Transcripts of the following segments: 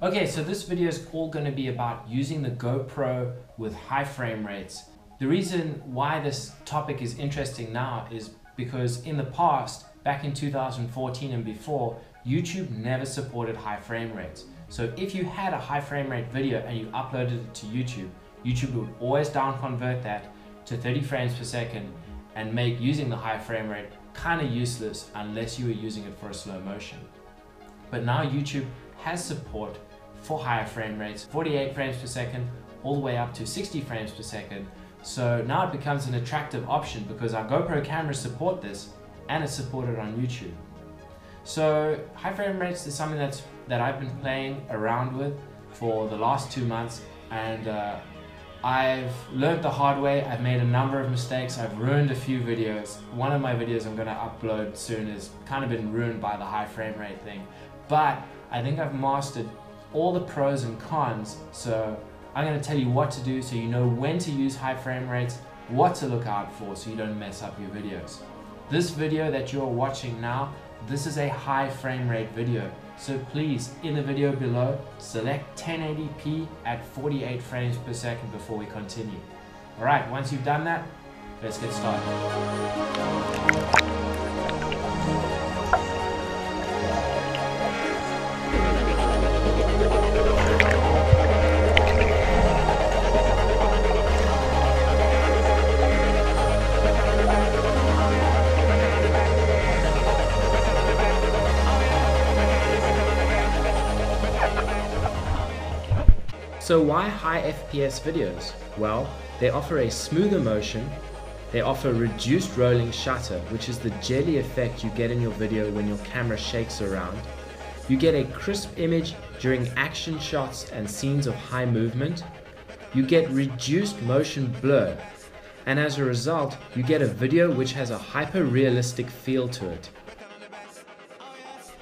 Okay, so this video is all going to be about using the GoPro with high frame rates. The reason why this topic is interesting now is because in the past, back in 2014 and before, YouTube never supported high frame rates. So if you had a high frame rate video and you uploaded it to YouTube, YouTube would always down convert that to 30 frames per second and make using the high frame rate kind of useless unless you were using it for a slow motion. But now YouTube has support for higher frame rates, 48 frames per second, all the way up to 60 frames per second. So now it becomes an attractive option because our GoPro cameras support this and it's supported on YouTube. So high frame rates is something that's that I've been playing around with for the last two months and uh, I've learned the hard way. I've made a number of mistakes. I've ruined a few videos. One of my videos I'm going to upload soon has kind of been ruined by the high frame rate thing. But I think I've mastered all the pros and cons. So I'm going to tell you what to do so you know when to use high frame rates, what to look out for so you don't mess up your videos. This video that you're watching now, this is a high frame rate video. So please, in the video below, select 1080p at 48 frames per second before we continue. Alright, once you've done that, let's get started. So why high FPS videos? Well, they offer a smoother motion, they offer reduced rolling shutter, which is the jelly effect you get in your video when your camera shakes around. You get a crisp image during action shots and scenes of high movement. You get reduced motion blur, and as a result, you get a video which has a hyper-realistic feel to it.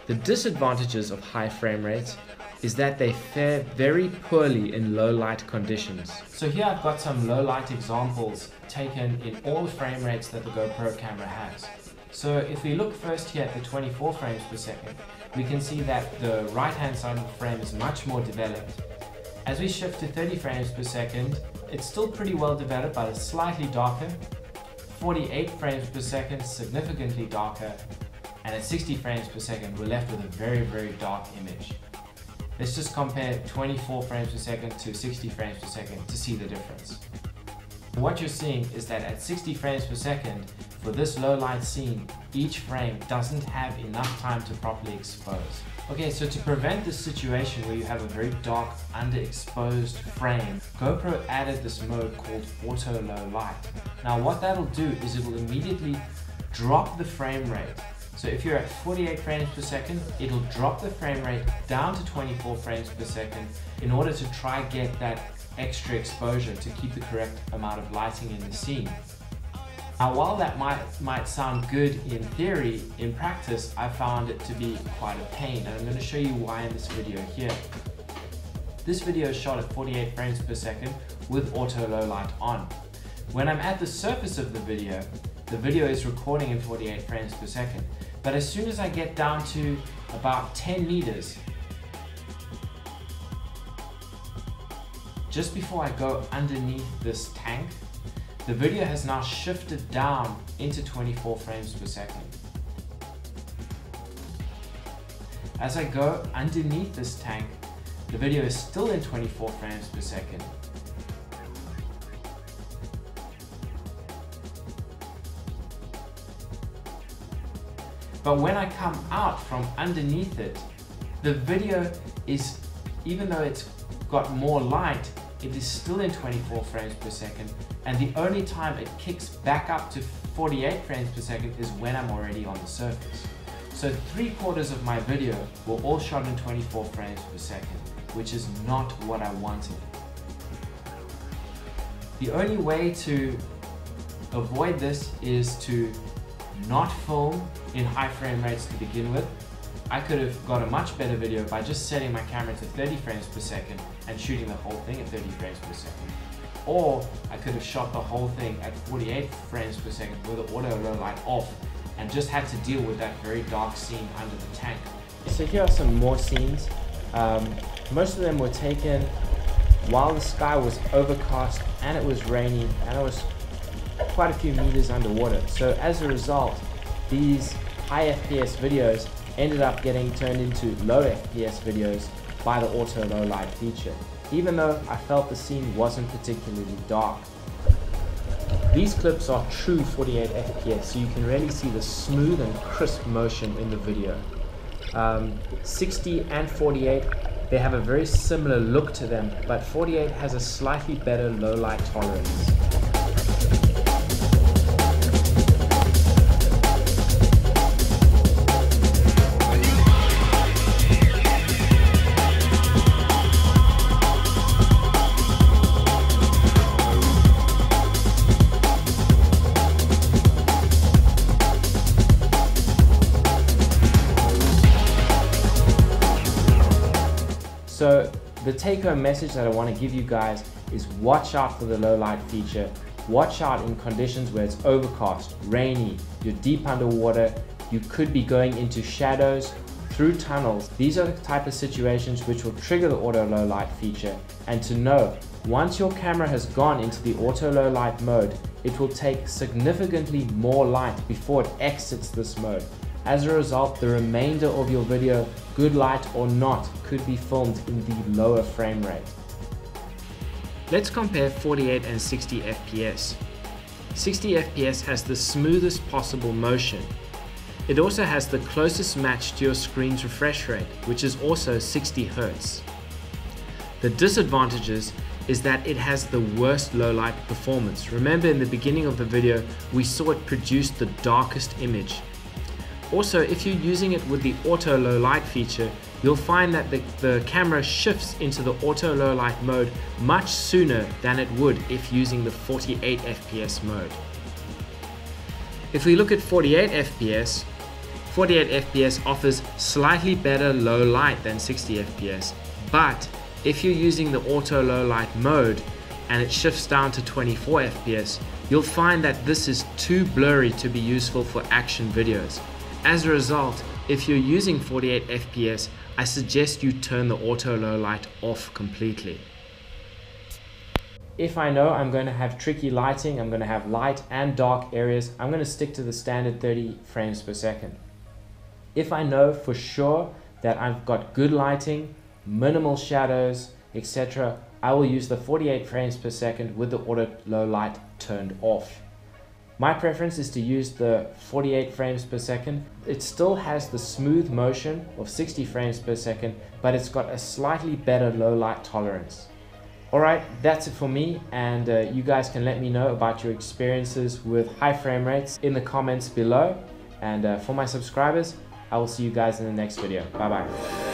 The disadvantages of high frame rates is that they fare very poorly in low light conditions. So here I've got some low light examples taken in all the frame rates that the GoPro camera has. So if we look first here at the 24 frames per second, we can see that the right hand side of the frame is much more developed. As we shift to 30 frames per second, it's still pretty well developed but it's slightly darker. 48 frames per second, significantly darker. And at 60 frames per second, we're left with a very, very dark image. Let's just compare 24 frames per second to 60 frames per second to see the difference. What you're seeing is that at 60 frames per second, for this low light scene, each frame doesn't have enough time to properly expose. Okay, so to prevent this situation where you have a very dark, underexposed frame, GoPro added this mode called Auto Low Light. Now what that'll do is it will immediately drop the frame rate so if you're at 48 frames per second, it'll drop the frame rate down to 24 frames per second in order to try get that extra exposure to keep the correct amount of lighting in the scene. Now while that might, might sound good in theory, in practice I found it to be quite a pain and I'm going to show you why in this video here. This video is shot at 48 frames per second with auto low light on. When I'm at the surface of the video, the video is recording in 48 frames per second. But as soon as I get down to about 10 meters, just before I go underneath this tank, the video has now shifted down into 24 frames per second. As I go underneath this tank, the video is still in 24 frames per second. But when I come out from underneath it, the video is, even though it's got more light, it is still in 24 frames per second. And the only time it kicks back up to 48 frames per second is when I'm already on the surface. So three quarters of my video were all shot in 24 frames per second, which is not what I wanted. The only way to avoid this is to not film in high frame rates to begin with, I could have got a much better video by just setting my camera to 30 frames per second and shooting the whole thing at 30 frames per second. Or I could have shot the whole thing at 48 frames per second with the auto low light off and just had to deal with that very dark scene under the tank. So here are some more scenes. Um, most of them were taken while the sky was overcast and it was rainy and it was quite a few meters underwater. So as a result, these high FPS videos ended up getting turned into low FPS videos by the auto low light feature, even though I felt the scene wasn't particularly dark. These clips are true 48 FPS, so you can really see the smooth and crisp motion in the video. Um, 60 and 48, they have a very similar look to them, but 48 has a slightly better low light tolerance. The take home message that I want to give you guys is watch out for the low light feature. Watch out in conditions where it's overcast, rainy, you're deep underwater, you could be going into shadows, through tunnels. These are the type of situations which will trigger the auto low light feature. And to know, once your camera has gone into the auto low light mode, it will take significantly more light before it exits this mode. As a result, the remainder of your video, good light or not, could be filmed in the lower frame rate. Let's compare 48 and 60 FPS. 60 FPS has the smoothest possible motion. It also has the closest match to your screen's refresh rate, which is also 60 Hz. The disadvantages is that it has the worst low light performance. Remember in the beginning of the video, we saw it produce the darkest image, also, if you're using it with the auto low light feature, you'll find that the, the camera shifts into the auto low light mode much sooner than it would if using the 48 FPS mode. If we look at 48 FPS, 48 FPS offers slightly better low light than 60 FPS, but if you're using the auto low light mode and it shifts down to 24 FPS, you'll find that this is too blurry to be useful for action videos. As a result, if you're using 48 FPS, I suggest you turn the auto low light off completely. If I know I'm going to have tricky lighting, I'm going to have light and dark areas, I'm going to stick to the standard 30 frames per second. If I know for sure that I've got good lighting, minimal shadows, etc., I will use the 48 frames per second with the auto low light turned off. My preference is to use the 48 frames per second. It still has the smooth motion of 60 frames per second, but it's got a slightly better low light tolerance. Alright, that's it for me and uh, you guys can let me know about your experiences with high frame rates in the comments below. And uh, for my subscribers, I will see you guys in the next video. Bye bye.